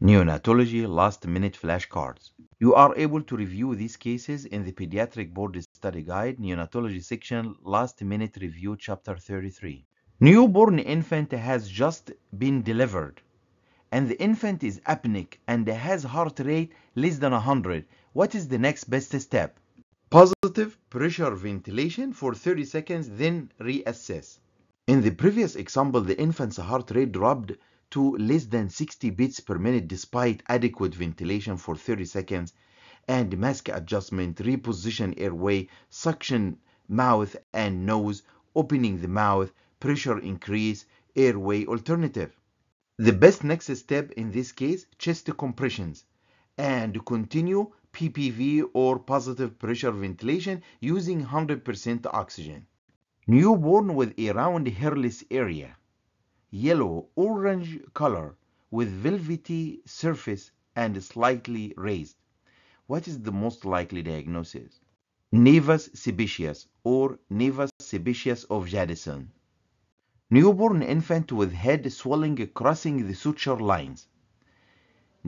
Neonatology last minute flashcards. You are able to review these cases in the Pediatric Board Study Guide Neonatology section last minute review chapter 33. Newborn infant has just been delivered and the infant is apneic and has heart rate less than 100. What is the next best step? Positive pressure ventilation for 30 seconds then reassess. In the previous example, the infant's heart rate dropped to less than 60 beats per minute despite adequate ventilation for 30 seconds and mask adjustment, reposition airway, suction mouth and nose, opening the mouth, pressure increase, airway alternative. The best next step in this case, chest compressions and continue PPV or positive pressure ventilation using 100% oxygen. Newborn with a round hairless area yellow orange color with velvety surface and slightly raised. What is the most likely diagnosis? Nevus sebaceus or Nevus sebaceus of Jadassohn. Newborn infant with head swelling crossing the suture lines.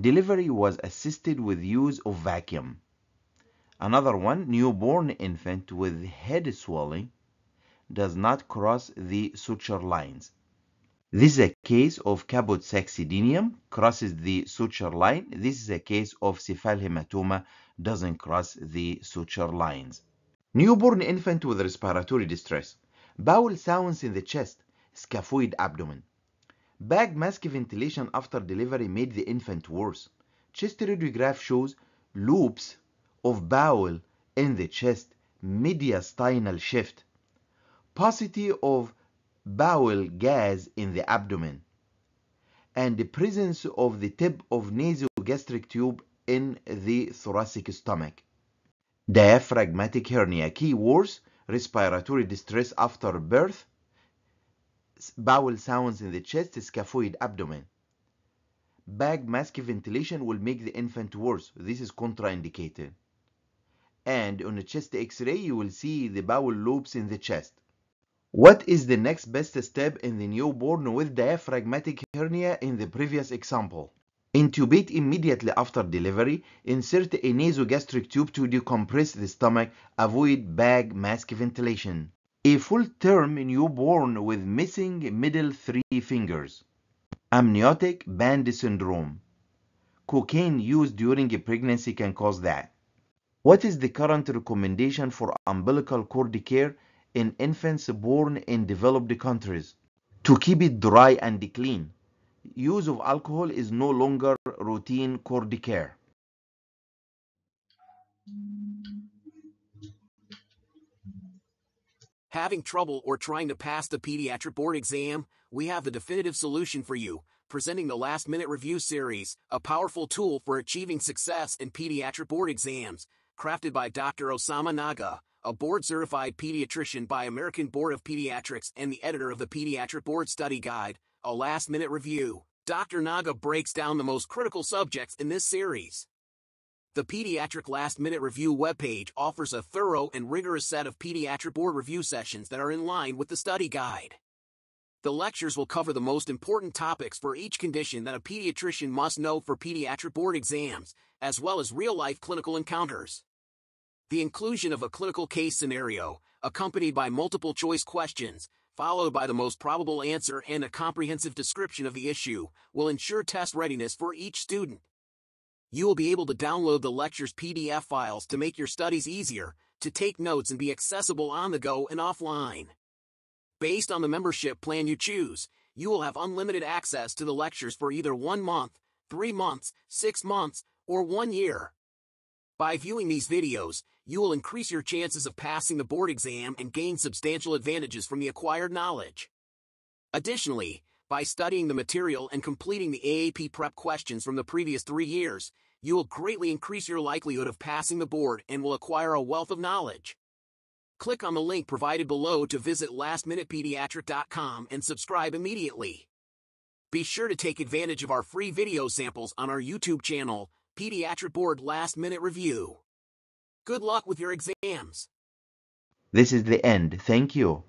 Delivery was assisted with use of vacuum. Another one, newborn infant with head swelling does not cross the suture lines. This is a case of succedaneum, crosses the suture line. This is a case of cephalhematoma, doesn't cross the suture lines. Newborn infant with respiratory distress. Bowel sounds in the chest, scaphoid abdomen. Bag mask ventilation after delivery made the infant worse. Chest radiograph shows loops of bowel in the chest, mediastinal shift. Paucity of bowel gas in the abdomen and the presence of the tip of nasogastric tube in the thoracic stomach. Diaphragmatic hernia, key words, respiratory distress after birth, bowel sounds in the chest, scaphoid abdomen. Bag mask ventilation will make the infant worse. This is contraindicated. And on a chest x-ray, you will see the bowel loops in the chest. What is the next best step in the newborn with diaphragmatic hernia in the previous example? Intubate immediately after delivery, insert a nasogastric tube to decompress the stomach, avoid bag mask ventilation. A full-term newborn with missing middle three fingers. Amniotic band syndrome. Cocaine used during a pregnancy can cause that. What is the current recommendation for umbilical cord care in infants born in developed countries to keep it dry and clean. Use of alcohol is no longer routine cord care. Having trouble or trying to pass the pediatric board exam? We have the definitive solution for you, presenting the Last Minute Review Series, a powerful tool for achieving success in pediatric board exams, crafted by Dr. Osama Naga a board-certified pediatrician by American Board of Pediatrics and the editor of the Pediatric Board Study Guide, a last-minute review. Dr. Naga breaks down the most critical subjects in this series. The Pediatric Last Minute Review webpage offers a thorough and rigorous set of pediatric board review sessions that are in line with the study guide. The lectures will cover the most important topics for each condition that a pediatrician must know for pediatric board exams, as well as real-life clinical encounters. The inclusion of a clinical case scenario, accompanied by multiple choice questions, followed by the most probable answer and a comprehensive description of the issue, will ensure test readiness for each student. You will be able to download the lecture's PDF files to make your studies easier, to take notes and be accessible on the go and offline. Based on the membership plan you choose, you will have unlimited access to the lectures for either one month, three months, six months, or one year. By viewing these videos, you will increase your chances of passing the board exam and gain substantial advantages from the acquired knowledge. Additionally, by studying the material and completing the AAP prep questions from the previous three years, you will greatly increase your likelihood of passing the board and will acquire a wealth of knowledge. Click on the link provided below to visit lastminutepediatric.com and subscribe immediately. Be sure to take advantage of our free video samples on our YouTube channel, Pediatric Board Last Minute Review. Good luck with your exams. This is the end. Thank you.